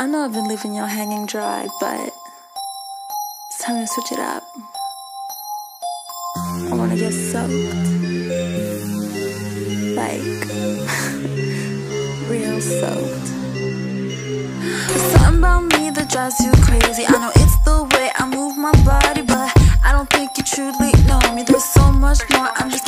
I know I've been leaving y'all hanging dry, but it's time to switch it up. I wanna get soaked. Like, real soaked. There's something about me that drives you crazy. I know it's the way I move my body, but I don't think you truly know me. There's so much more, I'm just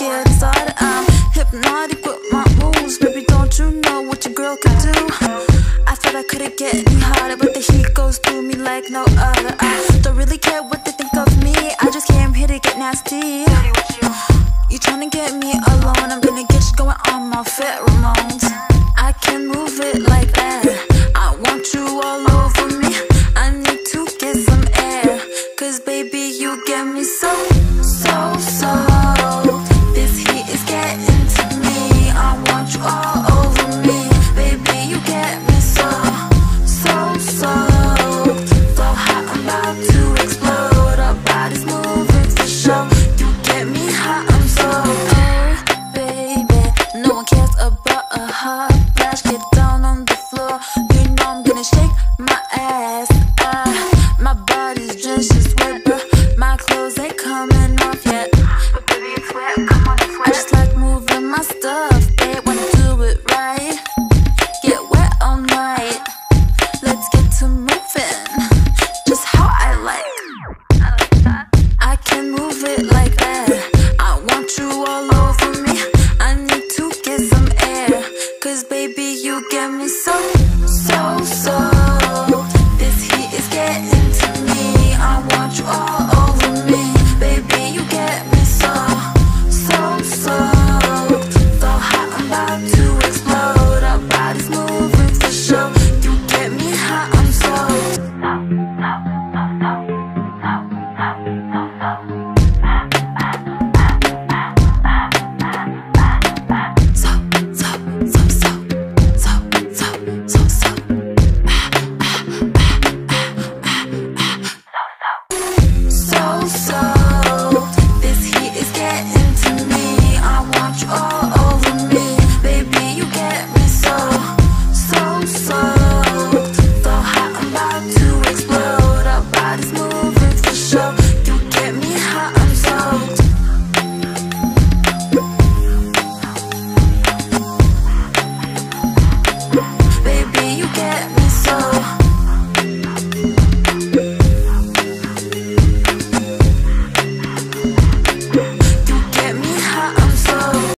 fit